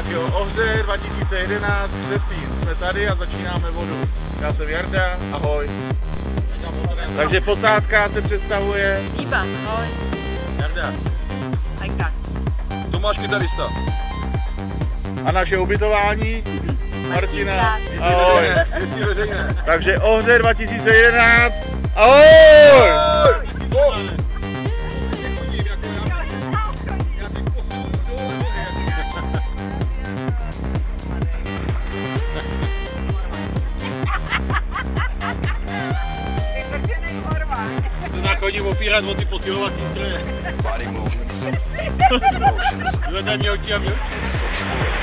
Tak jo, Ohře 2011, Řesín. Jsme tady a začínáme vodu. Já jsem Jarda, ahoj. Takže posádka se představuje. Líba, ahoj. Jarda. Hajka. Tomáš kytarista. A naše ubytování? Martina. Ahoj. Takže Ohře 2011. Ahoj! Chodím opírat o ty posilovací stroje. Emotions, Zvedání očí a mě. sexual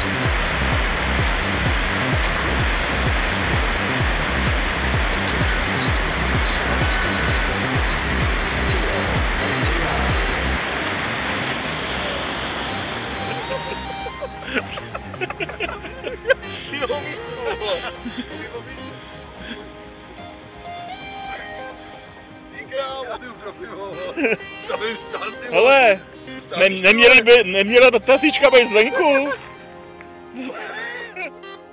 Hele, ne, neměli by, neměla ta tasička být zvenku?